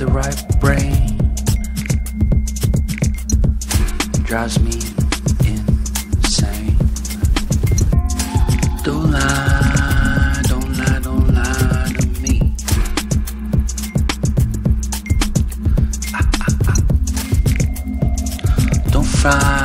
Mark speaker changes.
Speaker 1: the right brain drives me insane. Don't lie, don't lie, don't lie to me. Ah, ah, ah. Don't fry.